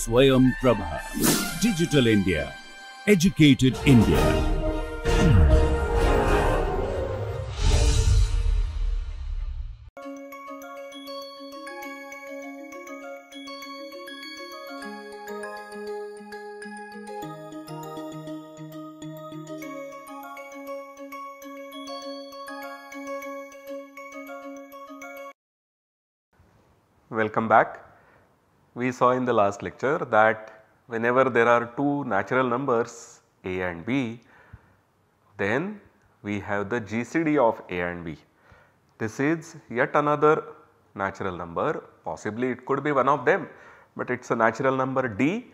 Swayam Prabha. Digital India. Educated India. Welcome back. We saw in the last lecture that whenever there are two natural numbers a and b, then we have the GCD of a and b. This is yet another natural number possibly it could be one of them, but it is a natural number d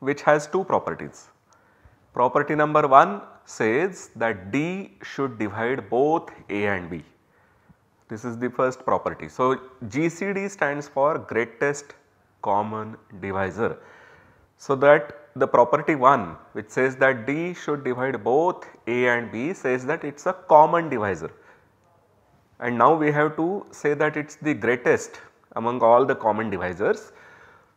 which has two properties. Property number 1 says that d should divide both a and b. This is the first property. So, GCD stands for greatest common divisor. So, that the property 1 which says that D should divide both A and B says that it is a common divisor. And now we have to say that it is the greatest among all the common divisors.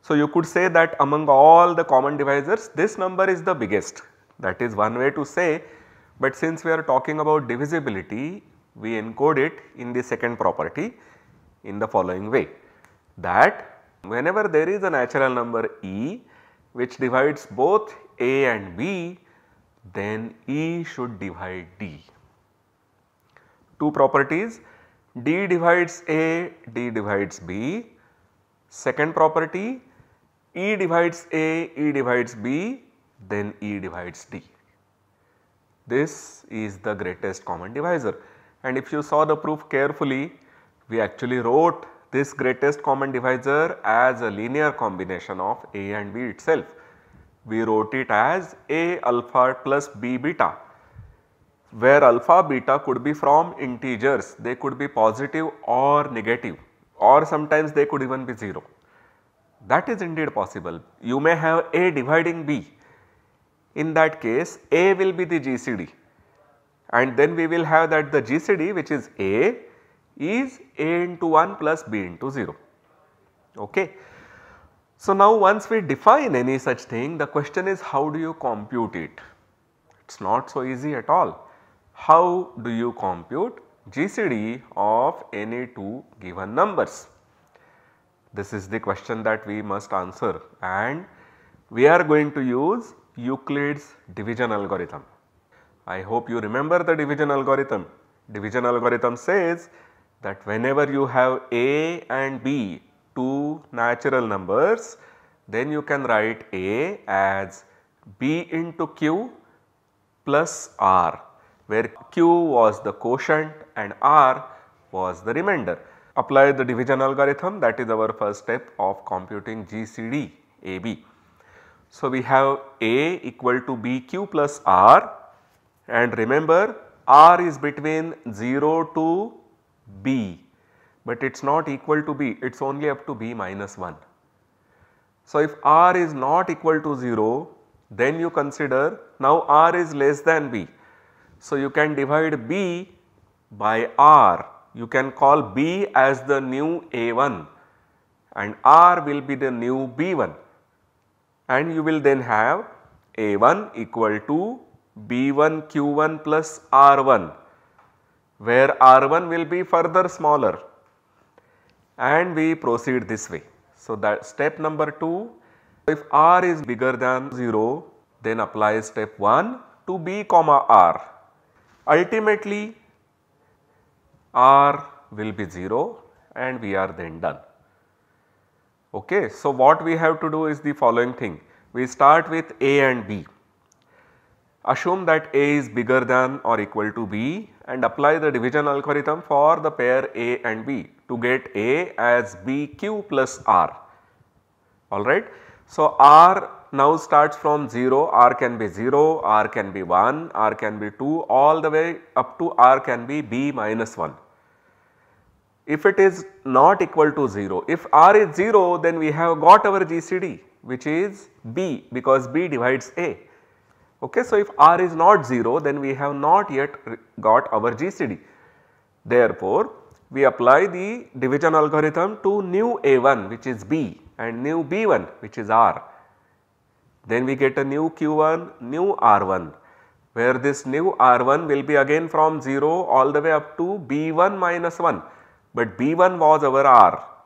So, you could say that among all the common divisors this number is the biggest that is one way to say, but since we are talking about divisibility we encode it in the second property in the following way that whenever there is a natural number E which divides both A and B then E should divide D. Two properties D divides A, D divides B. Second property E divides A, E divides B then E divides D. This is the greatest common divisor and if you saw the proof carefully we actually wrote this greatest common divisor as a linear combination of A and B itself. We wrote it as A alpha plus B beta where alpha beta could be from integers they could be positive or negative or sometimes they could even be 0. That is indeed possible. You may have A dividing B in that case A will be the GCD and then we will have that the GCD which is A is A into 1 plus B into 0. Okay. So, now once we define any such thing the question is how do you compute it? It is not so easy at all. How do you compute GCD of any two given numbers? This is the question that we must answer and we are going to use Euclid's division algorithm. I hope you remember the division algorithm. Division algorithm says that whenever you have A and B two natural numbers then you can write A as B into Q plus R where Q was the quotient and R was the remainder. Apply the division algorithm that is our first step of computing GCD AB. So, we have A equal to BQ plus R and remember R is between 0 to B, but it is not equal to B, it is only up to B minus 1. So, if R is not equal to 0, then you consider now R is less than B. So, you can divide B by R, you can call B as the new A1 and R will be the new B1 and you will then have A1 equal to B1 Q1 plus R1 where R1 will be further smaller and we proceed this way. So, that step number 2 if R is bigger than 0 then apply step 1 to B comma R. Ultimately R will be 0 and we are then done. Okay. So, what we have to do is the following thing we start with A and B assume that A is bigger than or equal to B and apply the division algorithm for the pair A and B to get A as BQ plus R alright. So, R now starts from 0, R can be 0, R can be 1, R can be 2 all the way up to R can be B minus 1. If it is not equal to 0, if R is 0 then we have got our GCD which is B because B divides A Okay, so, if R is not 0 then we have not yet got our GCD. Therefore, we apply the division algorithm to new A1 which is B and new B1 which is R Then we get a new q1, new r1 where this new r1 will be again from 0 all the way up to b1 minus 1 but b1 was our r.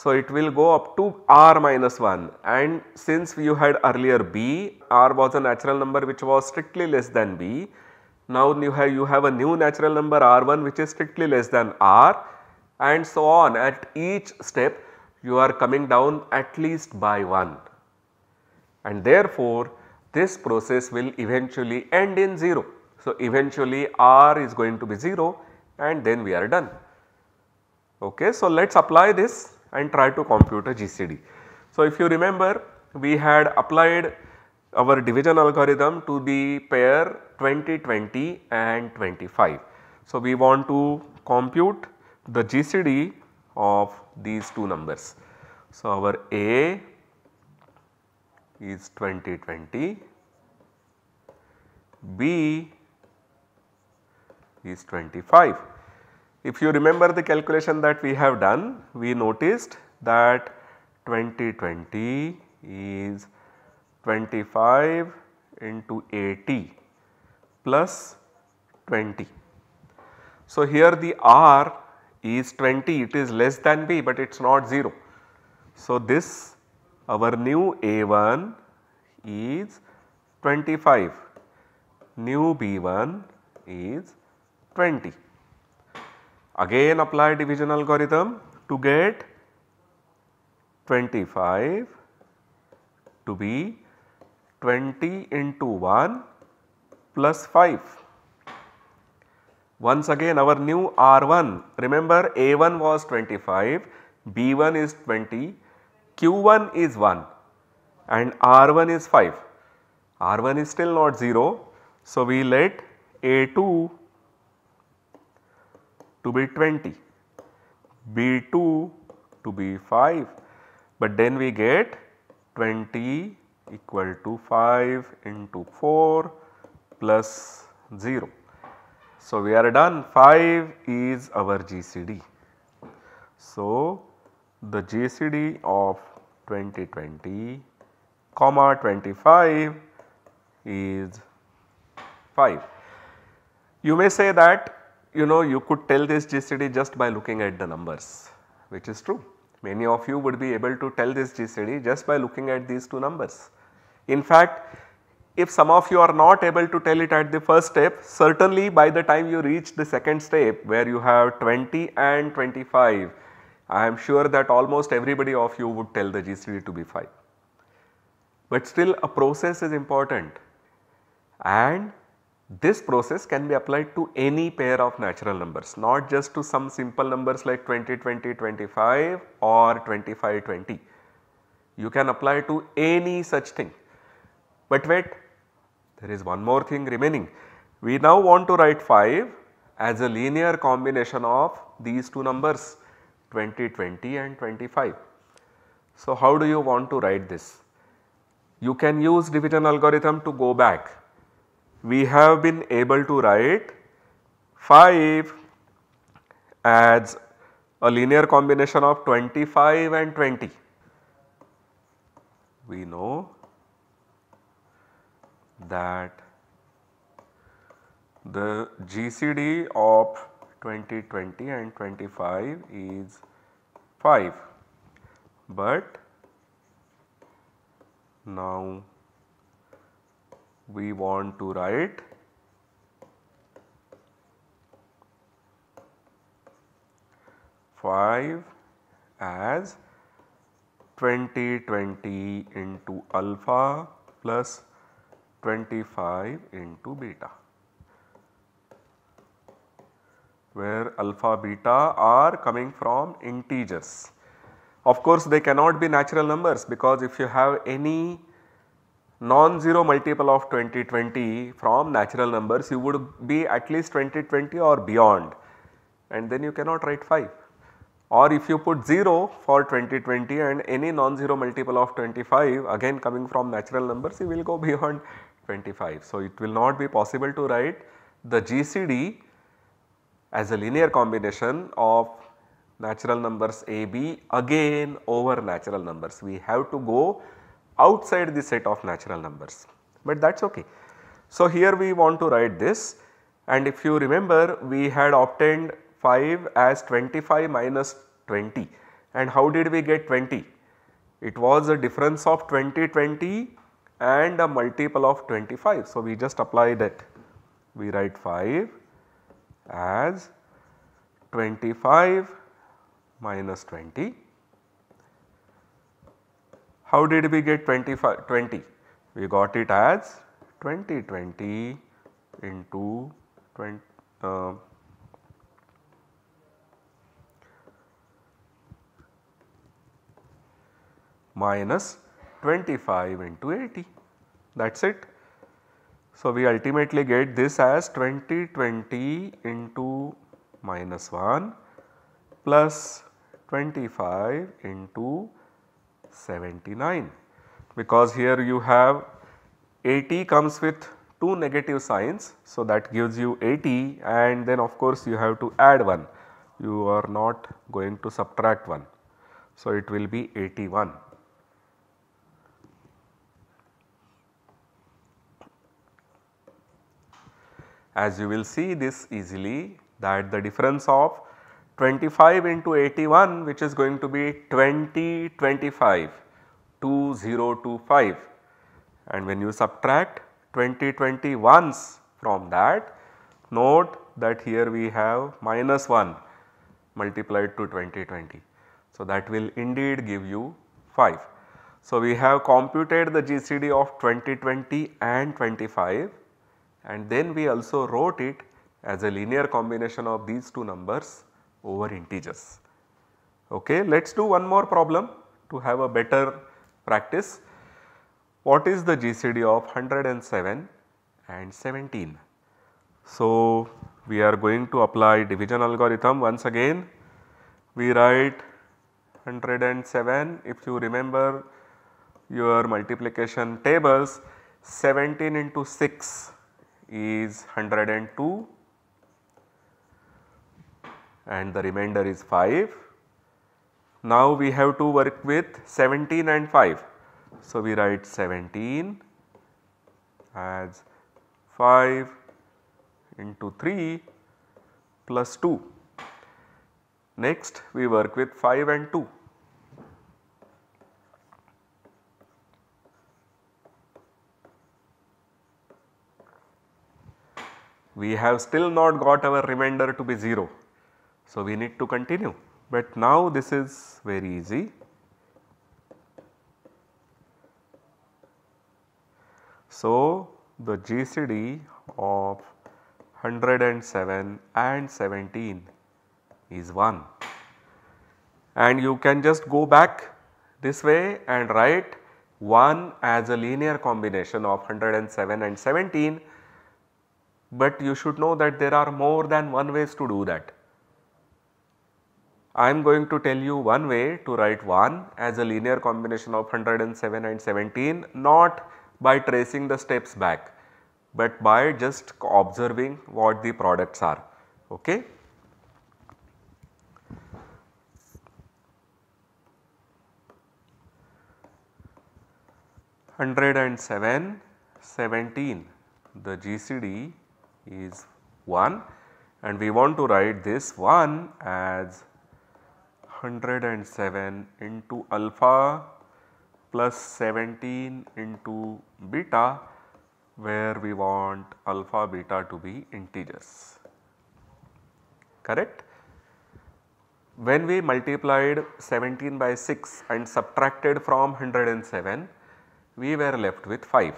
So, it will go up to r minus 1 and since you had earlier b, r was a natural number which was strictly less than b. Now you have, you have a new natural number r1 which is strictly less than r and so on at each step you are coming down at least by 1 and therefore this process will eventually end in 0. So, eventually r is going to be 0 and then we are done. Okay. So, let us apply this and try to compute a GCD. So, if you remember we had applied our division algorithm to the pair 20, 20 and 25. So, we want to compute the GCD of these two numbers. So, our A is 20, 20, B is 25. If you remember the calculation that we have done, we noticed that 2020 is 25 into 80 plus 20. So, here the R is 20 it is less than B but it is not 0. So, this our new A1 is 25, new B1 is 20. Again apply division algorithm to get 25 to be 20 into 1 plus 5. Once again our new R1 remember A1 was 25, B1 is 20, Q1 is 1 and R1 is 5. R1 is still not 0. So, we let A2 to be 20, B2 to be 5 but then we get 20 equal to 5 into 4 plus 0. So, we are done 5 is our GCD. So, the GCD of 2020 comma 25 is 5. You may say that you know you could tell this GCD just by looking at the numbers which is true. Many of you would be able to tell this GCD just by looking at these two numbers. In fact, if some of you are not able to tell it at the first step, certainly by the time you reach the second step where you have 20 and 25, I am sure that almost everybody of you would tell the GCD to be 5. But still a process is important and this process can be applied to any pair of natural numbers not just to some simple numbers like 20 20 25 or 25 20. You can apply to any such thing. But wait there is one more thing remaining. We now want to write 5 as a linear combination of these two numbers 20 20 and 25. So, how do you want to write this? You can use division algorithm to go back we have been able to write 5 as a linear combination of 25 and 20. We know that the GCD of 2020 and 25 is 5, but now we want to write five as 20 20 into alpha plus 25 into beta where alpha beta are coming from integers. Of course, they cannot be natural numbers because if you have any non-zero multiple of 2020 from natural numbers you would be at least 2020 or beyond and then you cannot write 5 or if you put 0 for 2020 and any non-zero multiple of 25 again coming from natural numbers you will go beyond 25. So, it will not be possible to write the GCD as a linear combination of natural numbers AB again over natural numbers. We have to go outside the set of natural numbers, but that is okay. So, here we want to write this and if you remember we had obtained 5 as 25 minus 20 and how did we get 20? It was a difference of 20 20 and a multiple of 25. So, we just apply that we write 5 as 25 minus 20. How did we get 25 20? We got it as 20 20 into 20 uh, minus 25 into 80 that is it. So, we ultimately get this as 20 20 into minus 1 plus 25 into 79 because here you have 80 comes with 2 negative signs. So, that gives you 80 and then of course you have to add 1 you are not going to subtract 1. So, it will be 81. as you will see this easily that the difference of 25 into 81 which is going to be 20 25 2025 and when you subtract 20 21s from that note that here we have minus 1 multiplied to 2020. So, that will indeed give you 5. So, we have computed the GCD of 2020 and 25 and then we also wrote it as a linear combination of these two numbers over integers. Okay, let us do one more problem to have a better practice. What is the GCD of 107 and 17? So, we are going to apply division algorithm once again. We write 107 if you remember your multiplication tables 17 into 6 is 102 and the remainder is 5. Now we have to work with 17 and 5. So we write 17 as 5 into 3 plus 2. Next we work with 5 and 2. we have still not got our remainder to be 0. So, we need to continue, but now this is very easy. So, the GCD of 107 and 17 is 1 and you can just go back this way and write 1 as a linear combination of 107 and 17 but you should know that there are more than one ways to do that. I am going to tell you one way to write 1 as a linear combination of 107 and 17 not by tracing the steps back, but by just observing what the products are. Okay? Hundred and seven, seventeen, the GCD is 1 and we want to write this 1 as 107 into alpha plus 17 into beta where we want alpha beta to be integers correct. When we multiplied 17 by 6 and subtracted from 107 we were left with 5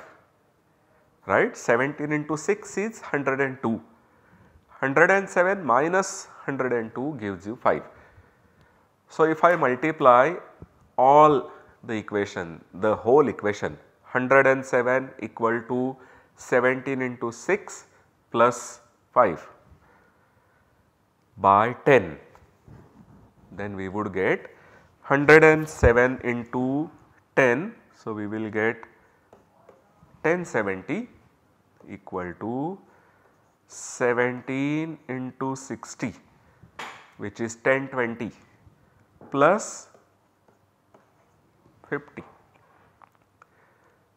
right 17 into 6 is 102 107 minus 102 gives you 5. So, if I multiply all the equation the whole equation 107 equal to 17 into 6 plus 5 by 10 then we would get 107 into 10. So, we will get 1070 equal to 17 into 60 which is 1020 plus 50.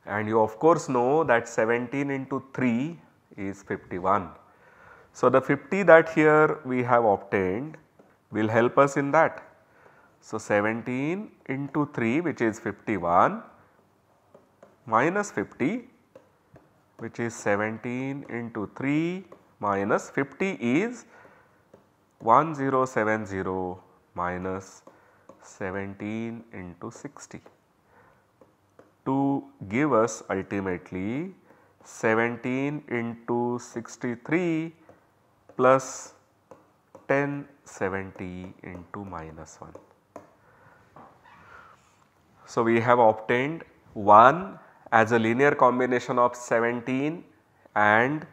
and you of course know that 17 into 3 is 51. So, the 50 that here we have obtained will help us in that. So, 17 into 3 which is 51 minus 50 which is 17 into 3 minus 50 is 1070 minus 17 into 60 to give us ultimately 17 into 63 plus 1070 into minus 1. So, we have obtained 1 as a linear combination of 17 and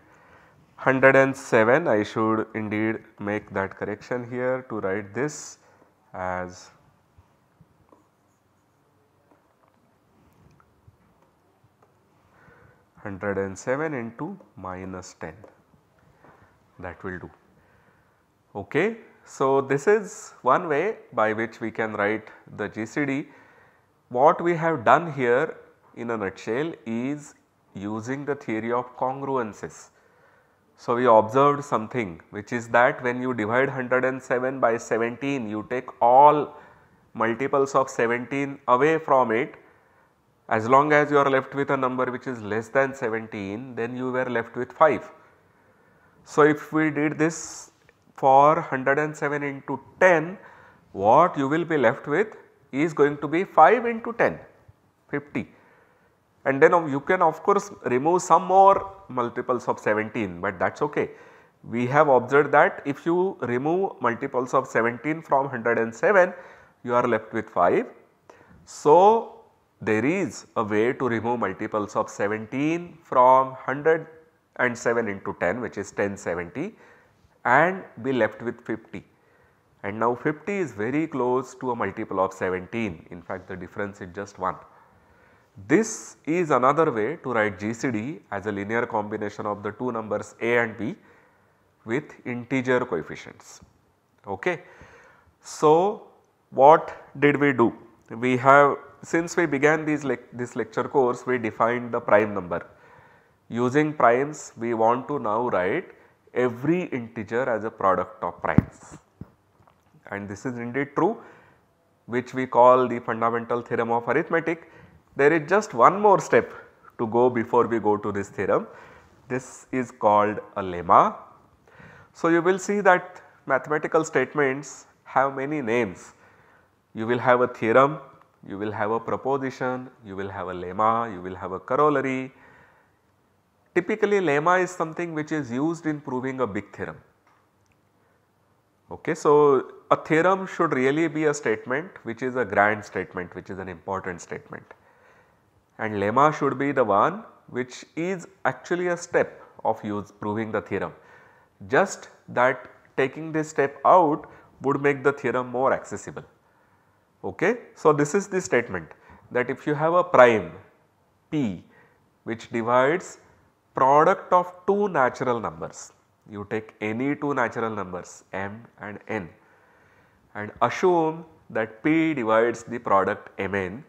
107 I should indeed make that correction here to write this as Hundred and seven into minus ten that will do. Okay. So, this is one way by which we can write the GCD. What we have done here in a nutshell is using the theory of congruences. So, we observed something which is that when you divide 107 by 17 you take all multiples of 17 away from it as long as you are left with a number which is less than 17 then you were left with 5. So, if we did this for 107 into 10 what you will be left with is going to be 5 into 10 50 and then you can of course remove some more multiples of 17 but that is okay. We have observed that if you remove multiples of 17 from 107 you are left with 5. So, there is a way to remove multiples of 17 from 107 into 10 which is 1070 and be left with 50 and now 50 is very close to a multiple of 17 in fact the difference is just 1. This is another way to write GCD as a linear combination of the two numbers a and b with integer coefficients. Okay. So, what did we do? We have since we began these le this lecture course we defined the prime number. Using primes we want to now write every integer as a product of primes and this is indeed true which we call the fundamental theorem of arithmetic there is just one more step to go before we go to this theorem. This is called a lemma. So, you will see that mathematical statements have many names. You will have a theorem, you will have a proposition, you will have a lemma, you will have a corollary. Typically lemma is something which is used in proving a big theorem. Okay, so a theorem should really be a statement which is a grand statement which is an important statement and lemma should be the one which is actually a step of use proving the theorem. Just that taking this step out would make the theorem more accessible. Okay? So, this is the statement that if you have a prime p which divides product of two natural numbers, you take any two natural numbers m and n and assume that p divides the product mn,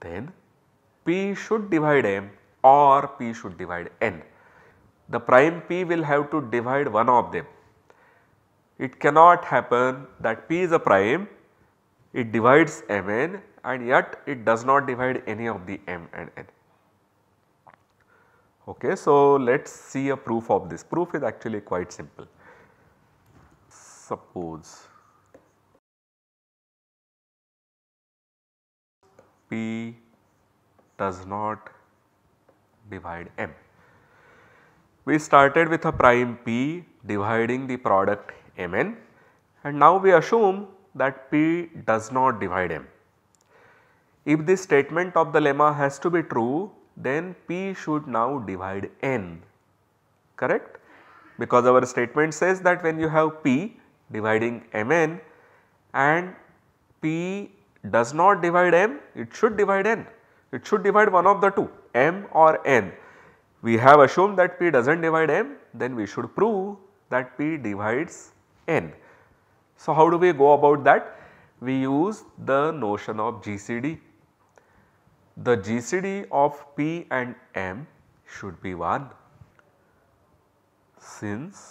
then P should divide M or P should divide N. The prime P will have to divide one of them. It cannot happen that P is a prime, it divides Mn and yet it does not divide any of the M and N. Okay, so let us see a proof of this. Proof is actually quite simple. Suppose P does not divide m. We started with a prime p dividing the product mn and now we assume that p does not divide m. If this statement of the lemma has to be true then p should now divide n correct because our statement says that when you have p dividing mn and p does not divide m it should divide n it should divide one of the two m or n. We have assumed that p does not divide m then we should prove that p divides n. So, how do we go about that? We use the notion of GCD. the GCD of P and M should be 1 since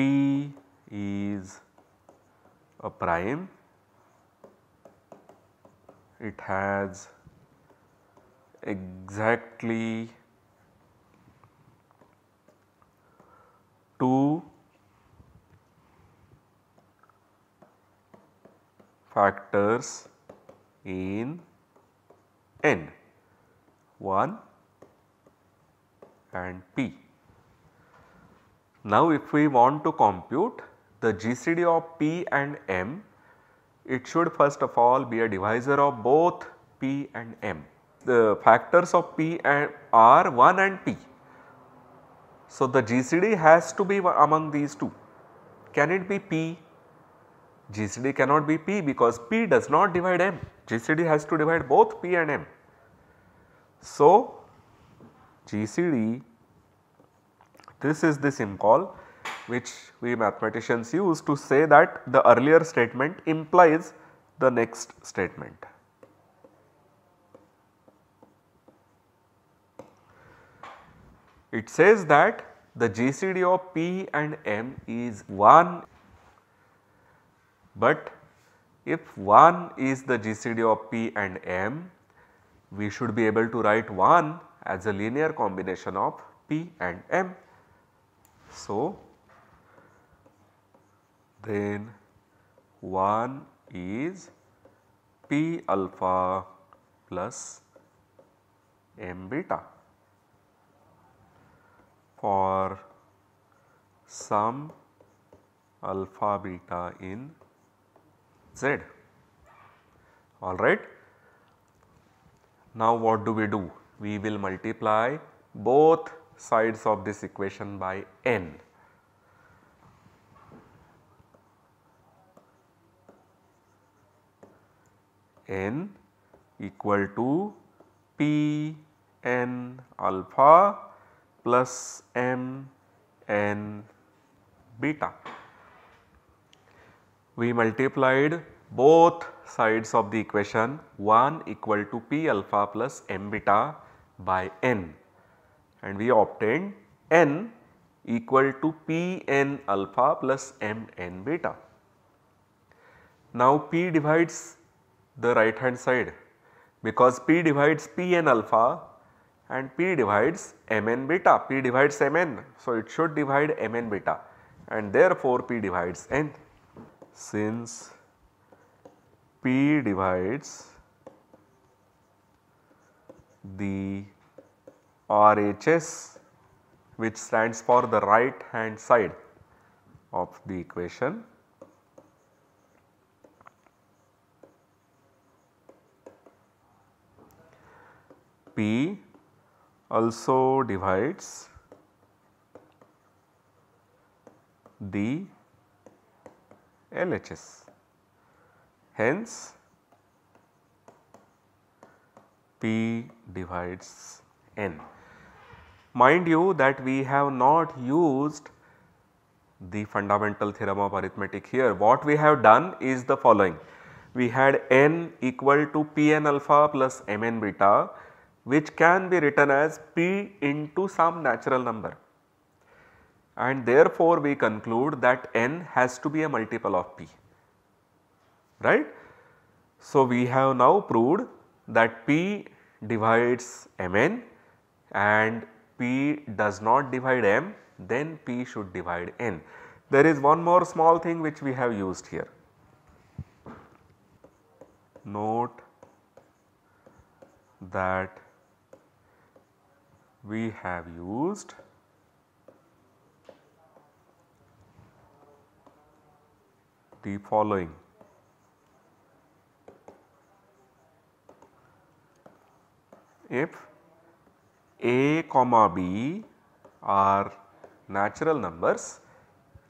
P is a prime it has exactly two factors in n 1 and p. Now if we want to compute the GCD of p and m it should first of all be a divisor of both p and m. The factors of p and are 1 and p. So the GCD has to be among these two. Can it be p? GCD cannot be p because p does not divide m. GCD has to divide both p and m. So GCD this is the symbol which we mathematicians use to say that the earlier statement implies the next statement. It says that the GCD of P and M is 1, but if 1 is the GCD of P and M, we should be able to write 1 as a linear combination of P and M. So, then 1 is P alpha plus M beta for some alpha beta in Z. Alright. Now what do we do? We will multiply both sides of this equation by n. n equal to p n alpha plus m n beta. We multiplied both sides of the equation 1 equal to p alpha plus m beta by n and we obtained n equal to p n alpha plus m n beta. Now p divides the right hand side because P divides Pn alpha and P divides Mn beta, P divides Mn. So, it should divide Mn beta and therefore, P divides N. Since P divides the RHS which stands for the right hand side of the equation P also divides the LHS. Hence, P divides N. Mind you that we have not used the fundamental theorem of arithmetic here. What we have done is the following. We had n equal to Pn alpha plus Mn beta which can be written as p into some natural number and therefore we conclude that n has to be a multiple of p right. So, we have now proved that p divides mn and p does not divide m then p should divide n. There is one more small thing which we have used here. Note that we have used the following. If a comma b are natural numbers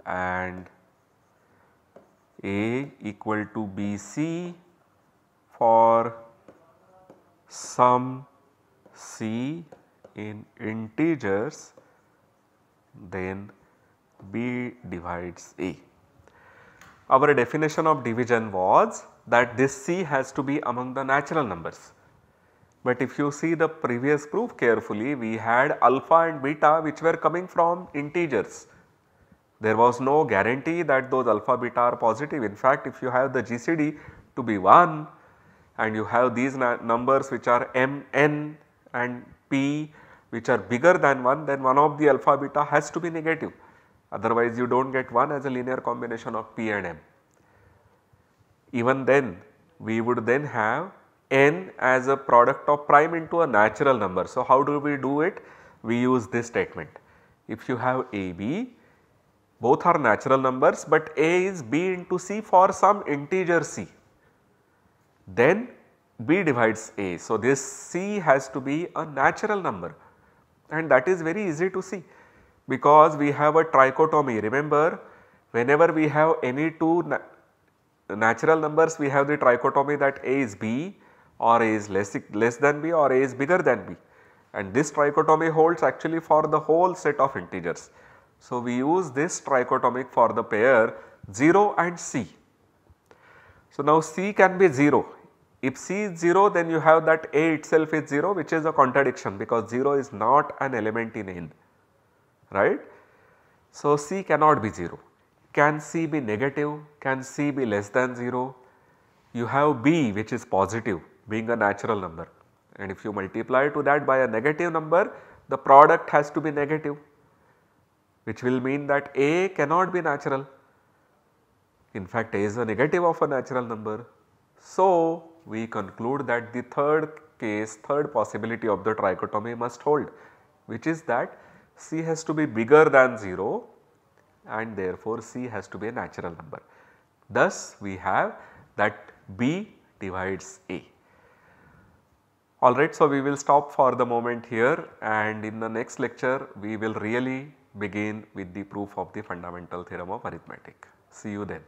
and a equal to bc for some c in integers then B divides A. our definition of division was that this C has to be among the natural numbers. But if you see the previous proof carefully, we had alpha and beta which were coming from integers. There was no guarantee that those alpha beta are positive. In fact, if you have the GCD to be 1 and you have these numbers which are m, n and p which are bigger than 1 then one of the alpha beta has to be negative otherwise you do not get 1 as a linear combination of p and m. Even then we would then have n as a product of prime into a natural number. So, how do we do it? We use this statement. If you have a b both are natural numbers but a is b into c for some integer c then b divides a. So, this c has to be a natural number and that is very easy to see because we have a trichotomy. Remember whenever we have any two na natural numbers we have the trichotomy that a is b or a is less, less than b or a is bigger than b and this trichotomy holds actually for the whole set of integers. So, we use this trichotomy for the pair 0 and c. So, now c can be 0 if C is 0 then you have that A itself is 0 which is a contradiction because 0 is not an element in N right. So, C cannot be 0. Can C be negative? Can C be less than 0? You have B which is positive being a natural number and if you multiply to that by a negative number the product has to be negative which will mean that A cannot be natural. In fact, A is a negative of a natural number. So, we conclude that the third case, third possibility of the trichotomy must hold which is that C has to be bigger than 0 and therefore C has to be a natural number. Thus, we have that B divides A. Alright, so we will stop for the moment here and in the next lecture we will really begin with the proof of the fundamental theorem of arithmetic. See you then.